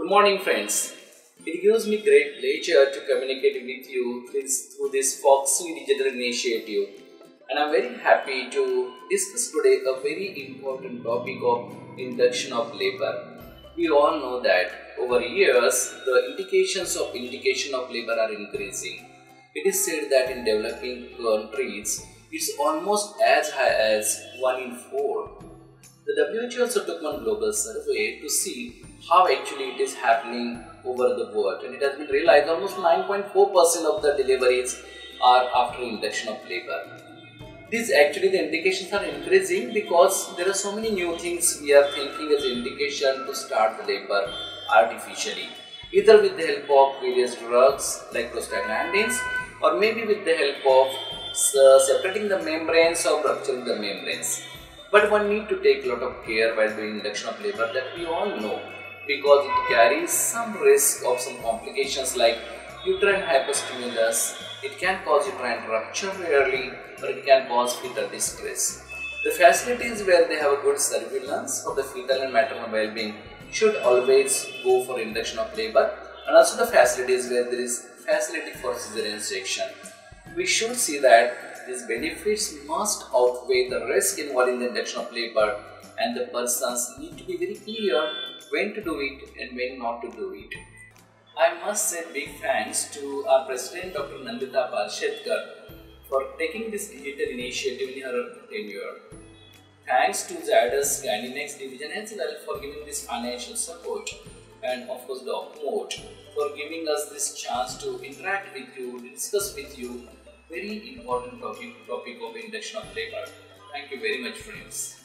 Good morning, friends. It gives me great pleasure to communicate with you through this FOGSI Digital Initiative, and I'm very happy to discuss today a very important topic of induction of labor. We all know that over years the indications of indication of labor are increasing. It is said that in developing countries it's almost as high as 1 in 4. The WHO also took one global survey to see how actually it is happening over the world and it has been realized almost 9.4% of the deliveries are after induction of labor. These actually the indications are increasing because there are so many new things we are thinking as indication to start the labor artificially either with the help of various drugs like prostaglandins or maybe with the help of uh, separating the membranes or rupturing the membranes. But one need to take a lot of care while doing induction of labor that we all know because it carries some risk of some complications like uterine hyperstimulus. It can cause uterine rupture rarely or it can cause fetal distress. The facilities where they have a good surveillance of the fetal and maternal well-being should always go for induction of labor and also the facilities where there is facility for cesarean section. We should see that these benefits must outweigh the risk involved in the induction of labor and the persons need to be very clear when to do it and when not to do it. I must say big thanks to our President Dr. Nandita Palshetkar for taking this digital initiative in her tenure. Thanks to Zydus Gynenex division as well for giving this financial support and of course DocMode for giving us this chance to interact with you, discuss with you very important topic, topic of induction of labor. Thank you very much friends.